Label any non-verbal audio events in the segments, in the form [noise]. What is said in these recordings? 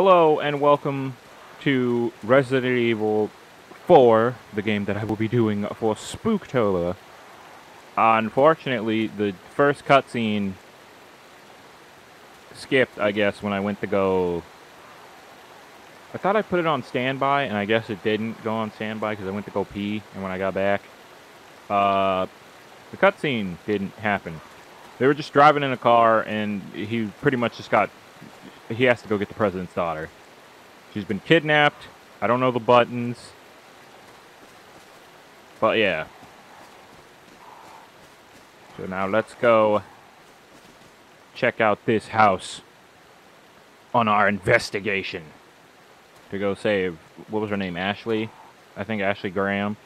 Hello and welcome to Resident Evil 4, the game that I will be doing for Spooktober. unfortunately, the first cutscene skipped, I guess, when I went to go... I thought I put it on standby, and I guess it didn't go on standby because I went to go pee, and when I got back, uh, the cutscene didn't happen. They were just driving in a car, and he pretty much just got he has to go get the president's daughter. She's been kidnapped. I don't know the buttons. But yeah. So now let's go check out this house on our investigation. To go save, what was her name? Ashley? I think Ashley Graham.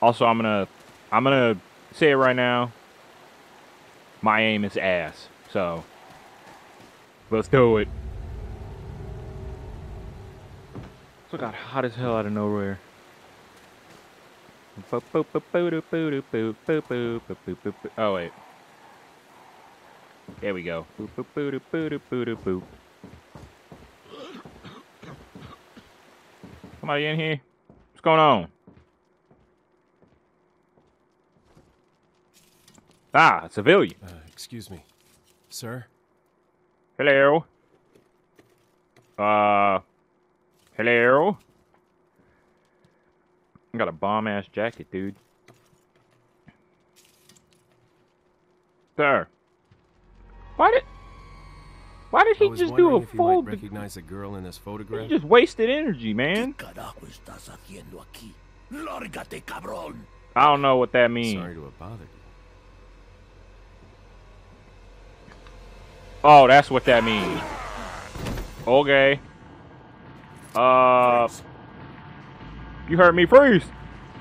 Also, I'm gonna, I'm gonna say it right now. My aim is ass. So, Let's do it. So got hot as hell out of nowhere. Oh wait. There we go. Somebody in here? What's going on? Ah, civilian. Uh, excuse me. Sir? Hello. Uh. Hello. I got a bomb ass jacket, dude. Sir. Why did. Why did he just do a full? recognize a girl in this photograph. He just wasted energy, man. I don't know what that means. Sorry to have bothered you. Oh, that's what that means. Okay. Uh. You heard me freeze.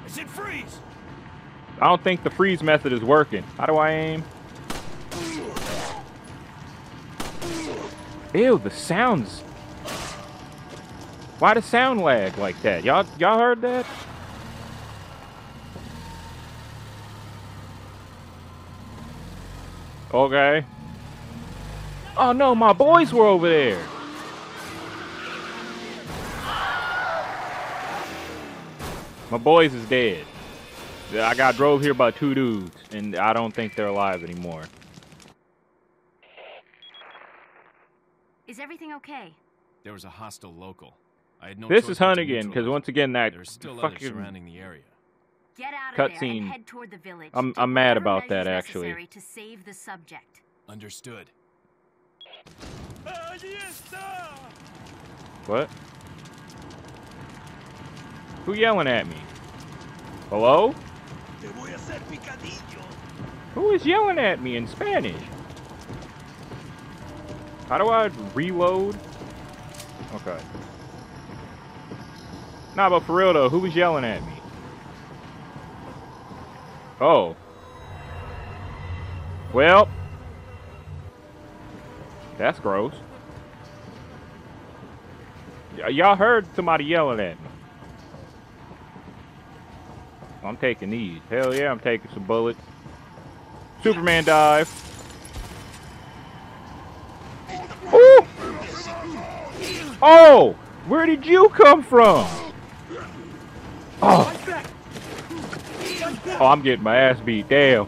I said freeze. I don't think the freeze method is working. How do I aim? Ew, the sounds. Why the sound lag like that? Y'all y'all heard that? Okay. Oh no, my boys were over there. My boys is dead. I got drove here by two dudes, and I don't think they're alive anymore. Is everything okay? There was a hostile local. I had no this is but to Hunnigan, because once again, that There's still others fucking surrounding the area. Get out of there and Cutscene. head toward the village. I'm- I'm mad about that, actually. To save the subject. Understood. What? Who yelling at me? Hello? Who is yelling at me in Spanish? How do I reload? Okay. Nah, but for real though, who was yelling at me? Oh. Well. That's gross. Y'all heard somebody yelling at me. I'm taking these. Hell yeah, I'm taking some bullets. Superman dive. Ooh! Oh! Where did you come from? Oh. Oh, I'm getting my ass beat. Damn.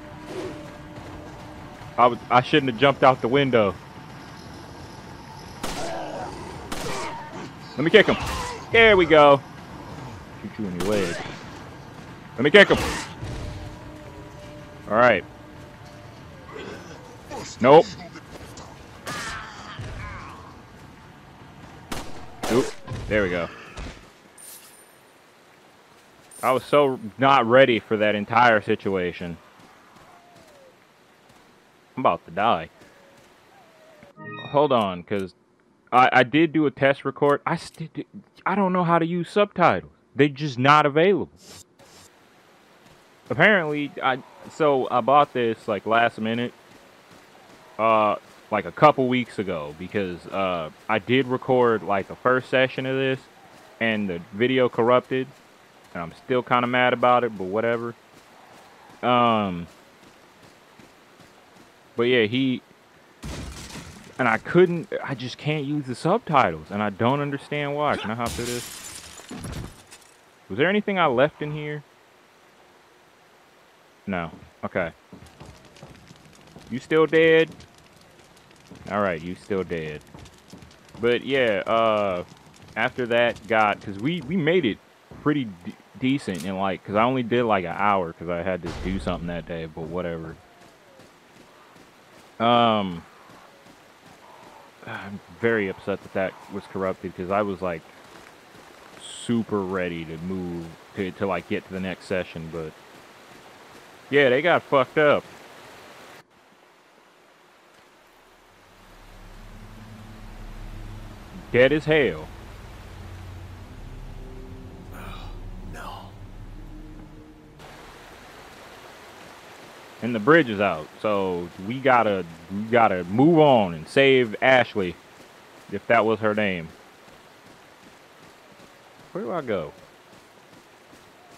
I was I shouldn't have jumped out the window. Let me kick him. There we go. Shoot you in your leg. Let me kick him. All right. Nope. Oop. There we go. I was so not ready for that entire situation. I'm about to die. Hold on, because I, I did do a test record. I still I don't know how to use subtitles. They're just not available. Apparently, I so I bought this like last minute, uh, like a couple weeks ago because uh I did record like a first session of this, and the video corrupted, and I'm still kind of mad about it, but whatever. Um, but yeah, he and I couldn't. I just can't use the subtitles, and I don't understand why. Can I hop through this? Was there anything I left in here? No. Okay. You still dead? Alright, you still dead. But yeah, uh, after that got, because we, we made it pretty decent in like, because I only did like an hour because I had to do something that day, but whatever. Um, I'm very upset that that was corrupted because I was like super ready to move to, to like get to the next session, but yeah, they got fucked up. Dead as hell. And the bridge is out, so we gotta we gotta move on and save Ashley, if that was her name. Where do I go?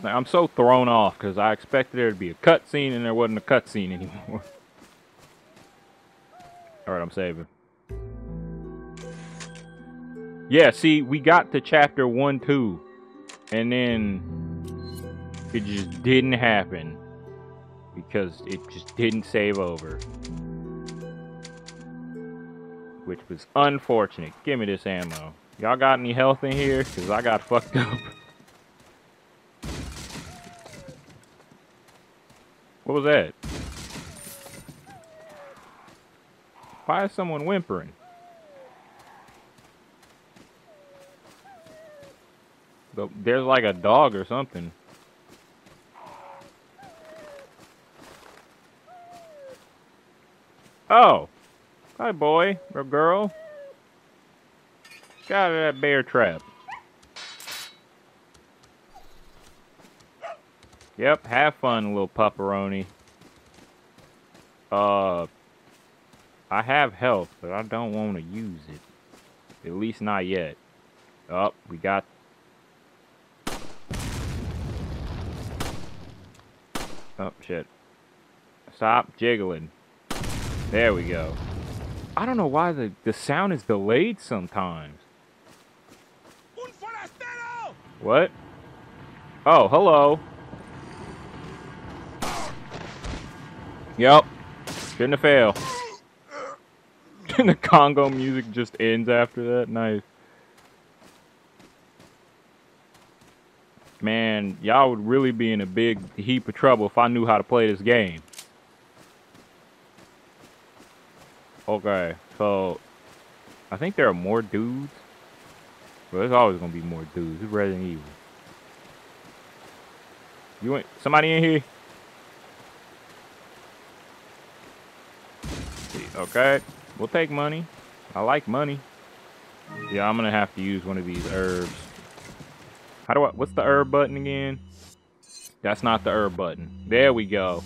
Like, I'm so thrown off because I expected there to be a cutscene and there wasn't a cutscene anymore. [laughs] All right, I'm saving. Yeah, see, we got to chapter one, two, and then it just didn't happen because it just didn't save over. Which was unfortunate. Give me this ammo. Y'all got any health in here? Because I got fucked [laughs] up. What was that? Why is someone whimpering? There's like a dog or something. Oh. Hi, boy or girl. Got that bear trap. Yep, have fun, little pepperoni. Uh, I have health, but I don't want to use it. At least not yet. Oh, we got... Oh, shit. Stop jiggling. There we go. I don't know why the, the sound is delayed sometimes. Un! What? Oh, hello. Yep. Shouldn't have failed. [laughs] and the Congo music just ends after that. Nice. Man, y'all would really be in a big heap of trouble if I knew how to play this game. Okay, so I think there are more dudes. But there's always gonna be more dudes. It's Resident Evil. You ain't somebody in here? Okay, we'll take money. I like money. Yeah, I'm gonna have to use one of these herbs. How do I, what's the herb button again? That's not the herb button. There we go.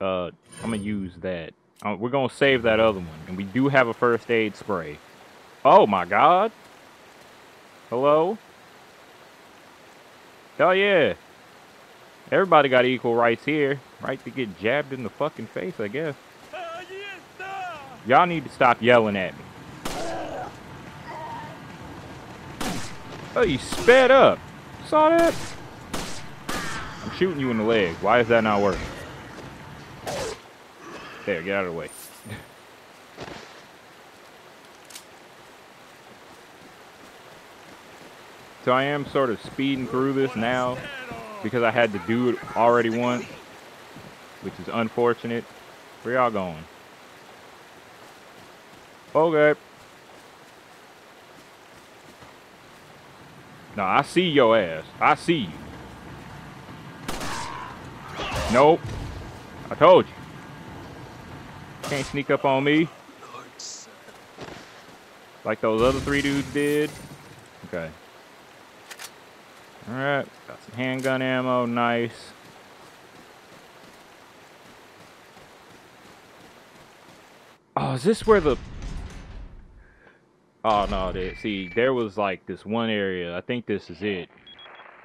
Uh, I'm gonna use that. Uh, we're gonna save that other one. And we do have a first aid spray. Oh my god. Hello? Hell yeah. Everybody got equal rights here. Right to get jabbed in the fucking face, I guess. Y'all need to stop yelling at me. Oh, you sped up. Saw that? I'm shooting you in the leg. Why is that not working? There, get out of the way. so I am sort of speeding through this now because I had to do it already once, which is unfortunate. Where y'all going? Okay. No, I see your ass. I see you. Nope. I told you. Can't sneak up on me. Like those other three dudes did. Okay. Alright. Got some handgun ammo. Nice. Oh, is this where the... Oh, no. They, see, there was like this one area. I think this is it.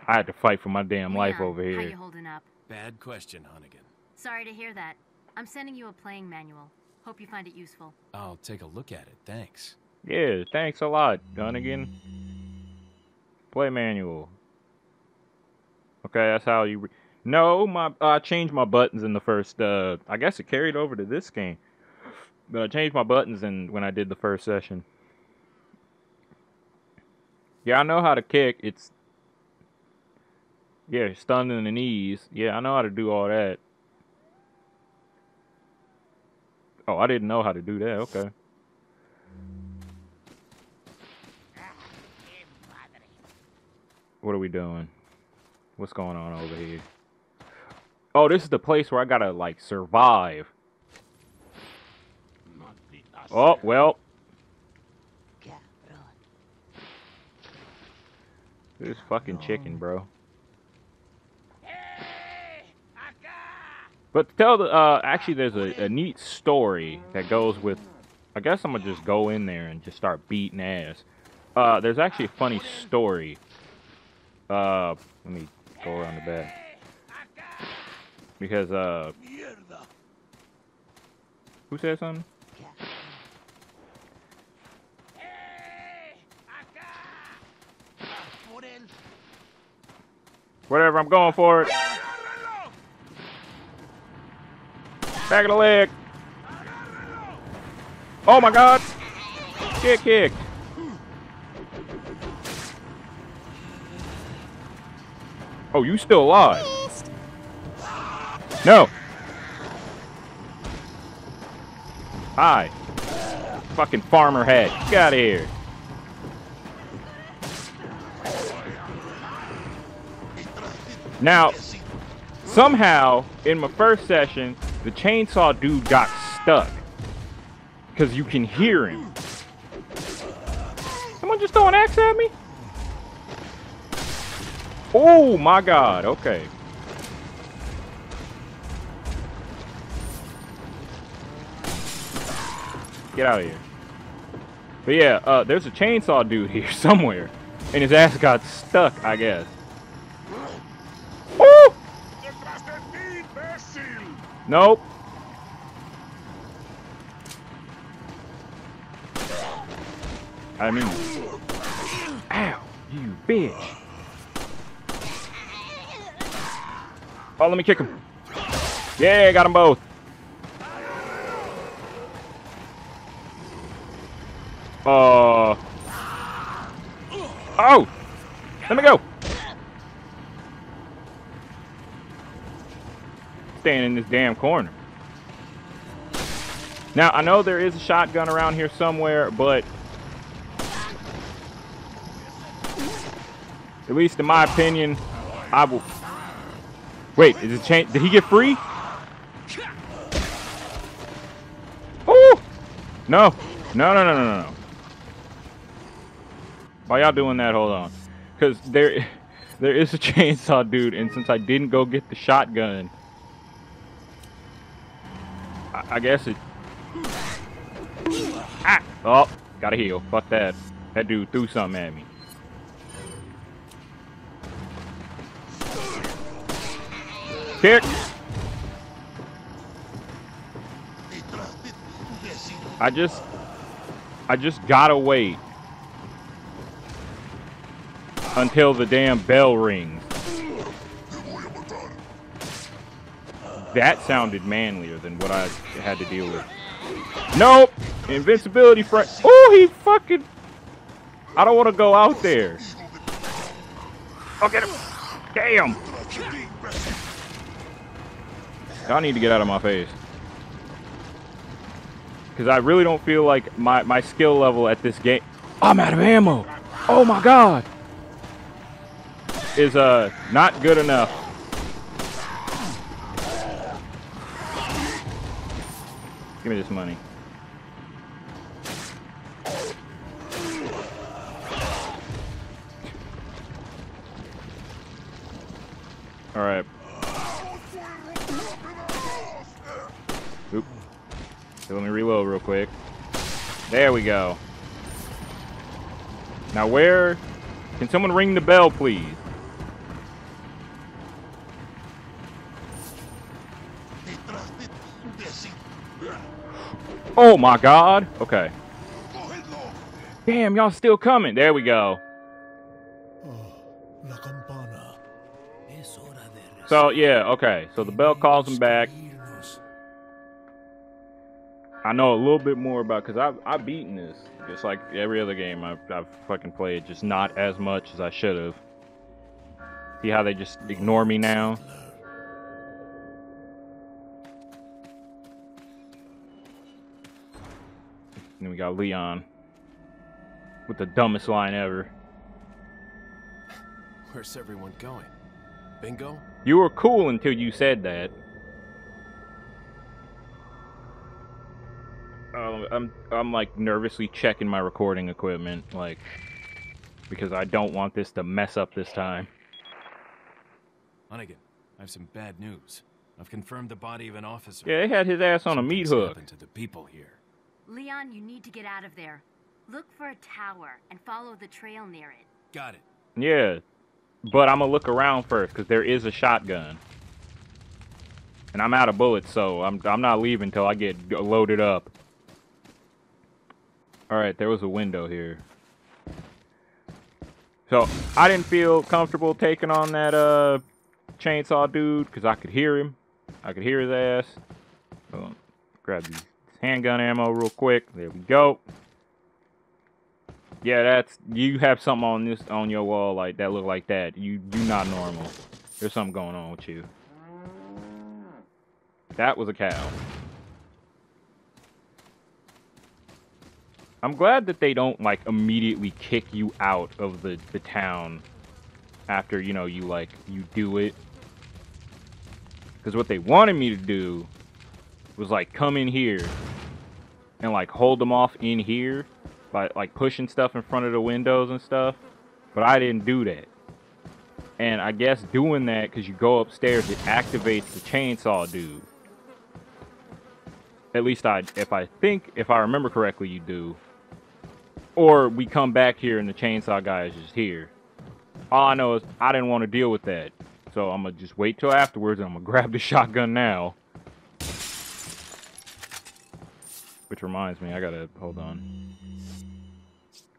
I had to fight for my damn life Leon, over How here. you holding up? Bad question, Hunnigan. Sorry to hear that. I'm sending you a playing manual. Hope you find it useful. I'll take a look at it. Thanks. Yeah, thanks a lot, Hunnigan. Play manual. Okay, that's how you. Re- no, my I changed my buttons in the first. Uh, I guess it carried over to this game, but I changed my buttons and when I did the first session. Yeah, I know how to kick. It's yeah, stunned in the knees. Yeah, I know how to do all that. Oh, I didn't know how to do that. Okay. What are we doing? What's going on over here? Oh, this is the place where I gotta like survive. Oh, well. This fucking chicken, bro. But tell the, uh, actually, there's a, a neat story that goes with. I guess I'm gonna just go in there and just start beating ass. Uh, there's actually a funny story. Uh, let me go around the back because uh, who said something? Whatever, I'm going for it. Back of the leg. Oh my god. Kick, kick. Oh, you still alive? No. Hi. Fucking farmer head. Get out of here. Now, somehow, in my first session, the chainsaw dude got stuck. Because you can hear him. Someone just throw an axe at me? Oh my god, okay. Get out of here. But yeah, uh, there's a chainsaw dude here [laughs] somewhere. And his ass got stuck, I guess. Woo! Nope. I mean, ow, you bitch. Oh, let me kick him. Yeah, got them both. Uh. Oh! Let me go. Staying in this damn corner. Now, I know there is a shotgun around here somewhere, but at least in my opinion, I will. Wait, is it change? Did he get free? Oh! No, no, no, no, no, no. While y'all doing that, hold on, because there, [laughs] there is a chainsaw dude, and since I didn't go get the shotgun, I, I guess it. Ah! Oh, gotta heal. Fuck that. That dude threw something at me. Kick. I just, I just gotta wait until the damn bell rings. That sounded manlier than what I had to deal with. Nope. Invincibility front. Oh, he fucking. I don't want to go out there. Oh, get him. Damn. Y'all need to get out of my face. Because I really don't feel like my, my skill level at this game... I'm out of ammo! Oh my god! Is uh not good enough. Give me this money. Alright. Oop. So let me reload real quick. There we go. Now where... Can someone ring the bell, please? Oh my god. Okay. Damn, y'all still coming. There we go. So, yeah, okay. So the bell calls him back. I know a little bit more about because I've I've beaten this just like every other game I've I've fucking played, just not as much as I should have. See how they just ignore me now? And then we got Leon with the dumbest line ever. Where's everyone going? Bingo? You were cool until you said that. Um, I'm I'm like nervously checking my recording equipment, like because I don't want this to mess up this time. Hunnigan, I have some bad news. I've confirmed the body of an officer. Yeah, they had his ass on a meat Something's hook. happened to the people here. Leon, you need to get out of there. Look for a tower and follow the trail near it. Got it. Yeah, but I'm gonna look around first because there is a shotgun, and I'm out of bullets, so I'm I'm not leaving until I get loaded up. All right, there was a window here. So I didn't feel comfortable taking on that uh chainsaw dude because I could hear him. I could hear his ass. So, grab these handgun ammo real quick. There we go. Yeah, that's you have something on this on your wall like that look like that. You do not normal. There's something going on with you. That was a cow. I'm glad that they don't like immediately kick you out of the the town after, you know, you like you do it. Cuz what they wanted me to do was like come in here and like hold them off in here by like pushing stuff in front of the windows and stuff. But I didn't do that. And I guess doing that because you go upstairs, it activates the chainsaw dude. At least I, if I think, if I remember correctly, you do. Or we come back here and the chainsaw guy is just here. All I know is I didn't want to deal with that. So I'm going to just wait till afterwards and I'm going to grab the shotgun now. Which reminds me, I gotta hold on.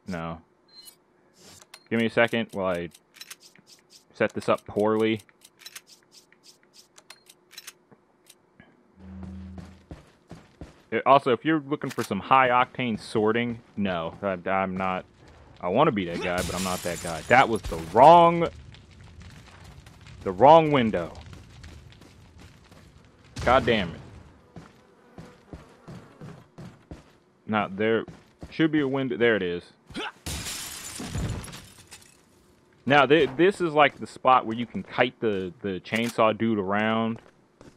No. Give me a second while I set this up poorly. Uh, Also, if you're looking for some high octane sorting, no, I, I'm not. I want to be that guy, but I'm not that guy. That was the wrong, the wrong window. God damn it. Now there should be a window. There it is. Now th this is like the spot where you can kite the the chainsaw dude around.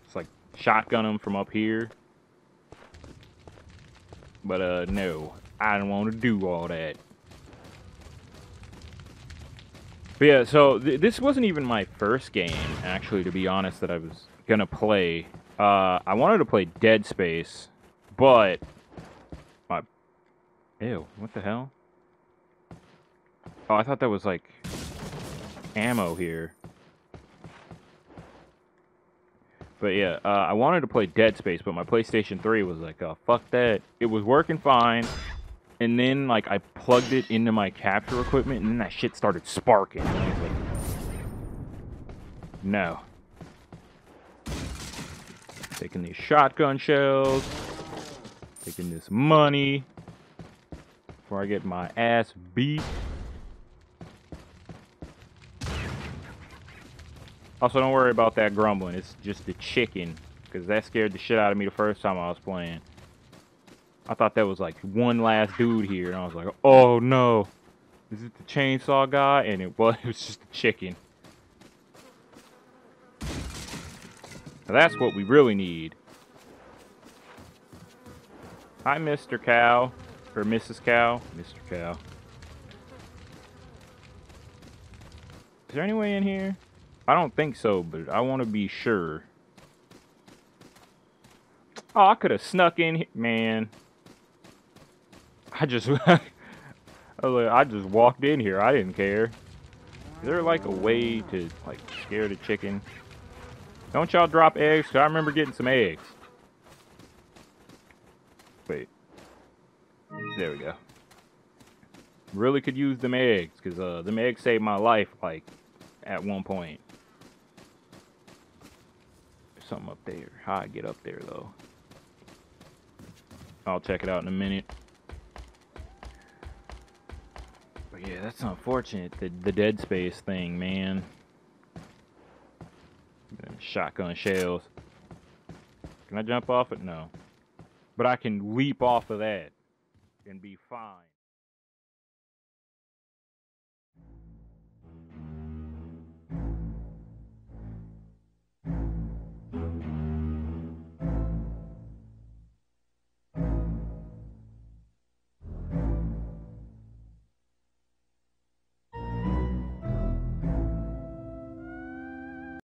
It's like shotgun him from up here. But uh no, I don't want to do all that. But yeah, so th this wasn't even my first game, actually, to be honest, that I was gonna play. Uh, I wanted to play Dead Space, but ew, what the hell? Oh, I thought that was like ammo here. But yeah, uh, I wanted to play Dead Space, but my PlayStation 3 was like, oh, fuck that. It was working fine, and then like I plugged it into my capture equipment, and then that shit started sparking. Like, no. Taking these shotgun shells, taking this money before I get my ass beat. Also, don't worry about that grumbling. It's just the chicken, because that scared the shit out of me the first time I was playing. I thought that was like one last dude here, and I was like, oh no. Is it the chainsaw guy? And it was, [laughs] it was just the chicken. Now that's what we really need. Hi, Mr. Cow. Or Mrs. Cow. Mr. Cow. Is there any way in here? I don't think so, but I want to be sure. Oh, I could have snuck in here. Man. I just... [laughs] I, was like, I just walked in here. I didn't care. Is there, like, a way to, like, scare the chicken? Don't y'all drop eggs? 'Cause I remember getting some eggs. Wait. There we go. Really could use them eggs, because uh, them eggs saved my life, like, at one point. There's something up there. How I get up there, though. I'll check it out in a minute. But yeah, that's unfortunate, the, the dead space thing, man. Shotgun shells. Can I jump off it? No. But I can leap off of that and be fine.